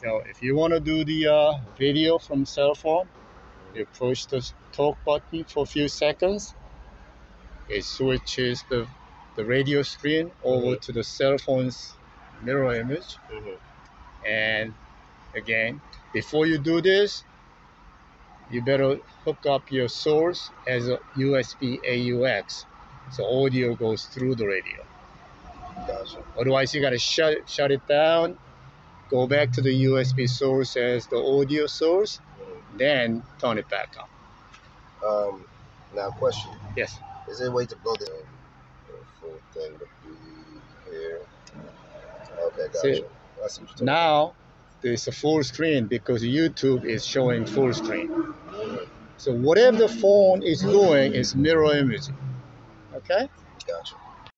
So if you want to do the uh, video from cell phone, you push the talk button for a few seconds. It switches the, the radio screen over Mhm. to the cell phone's mirror image. hmm And again, before you do this, you better hook up your source as a USB AUX. So audio goes through the radio. Gotcha. Otherwise, you gotta shut shut it down, go back to the USB source as the audio source, then turn it back on. Um, now, question: Yes. Is there a way to blow this full thing to be here? Okay, gotcha. See, I see what you're talking Now there's a full screen because YouTube is showing full screen. Mhm. So whatever the phone is doing is mirror imaging. Okay? Gotcha.